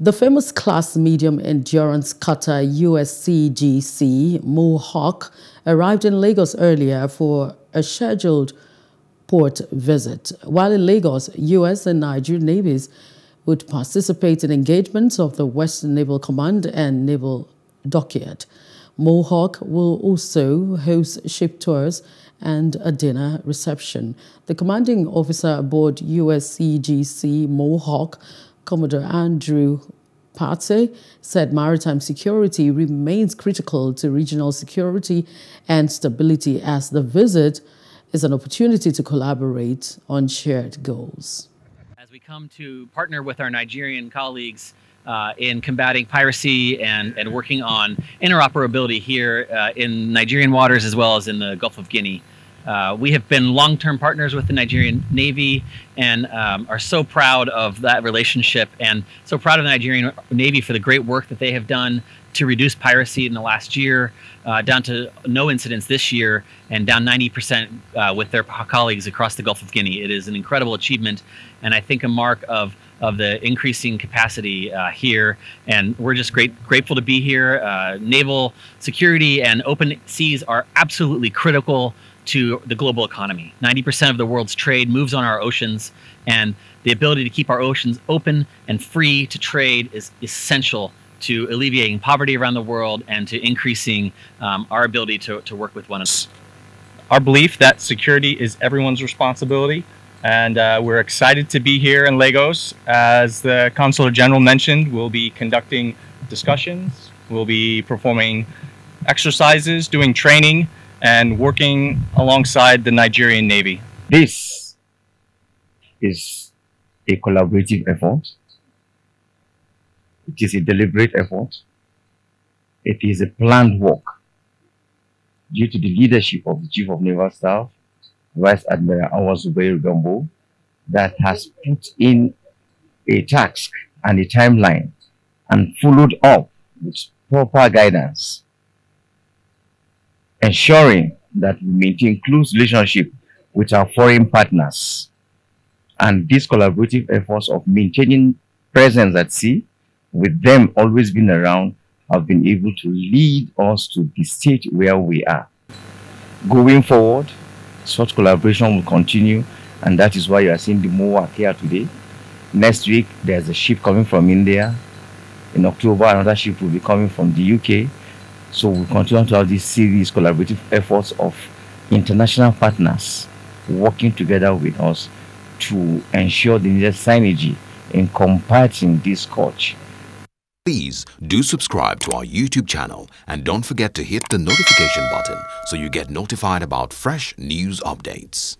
The famous class medium endurance cutter USCGC Mohawk arrived in Lagos earlier for a scheduled port visit. While in Lagos, US and Nigerian navies would participate in engagements of the Western Naval Command and Naval Dockyard. Mohawk will also host ship tours and a dinner reception. The commanding officer aboard USCGC Mohawk Commodore Andrew Partey said maritime security remains critical to regional security and stability as the visit is an opportunity to collaborate on shared goals. As we come to partner with our Nigerian colleagues uh, in combating piracy and, and working on interoperability here uh, in Nigerian waters as well as in the Gulf of Guinea. Uh, we have been long-term partners with the Nigerian Navy and um, are so proud of that relationship and so proud of the Nigerian Navy for the great work that they have done to reduce piracy in the last year, uh, down to no incidents this year, and down 90% uh, with their colleagues across the Gulf of Guinea. It is an incredible achievement, and I think a mark of of the increasing capacity uh, here. And we're just great, grateful to be here. Uh, naval security and open seas are absolutely critical to the global economy. 90% of the world's trade moves on our oceans, and the ability to keep our oceans open and free to trade is essential to alleviating poverty around the world and to increasing um, our ability to, to work with one another. Our belief that security is everyone's responsibility, and uh, we're excited to be here in Lagos. As the Consular General mentioned, we'll be conducting discussions, we'll be performing exercises, doing training, and working alongside the Nigerian Navy. This is a collaborative effort. It is a deliberate effort. It is a planned work due to the leadership of the Chief of Naval Staff, Vice Admiral Awwal Zubairu Gambo, that has put in a task and a timeline and followed up with proper guidance ensuring that we maintain close relationship with our foreign partners. And these collaborative efforts of maintaining presence at sea, with them always being around, have been able to lead us to the state where we are. Going forward, such collaboration will continue, and that is why you are seeing the Mohawk here today. Next week, there's a ship coming from India. In October, another ship will be coming from the UK. So we continue to have this series collaborative efforts of international partners working together with us to ensure the needed synergy in combating this scourge. Please do subscribe to our YouTube channel and don't forget to hit the notification button so you get notified about fresh news updates.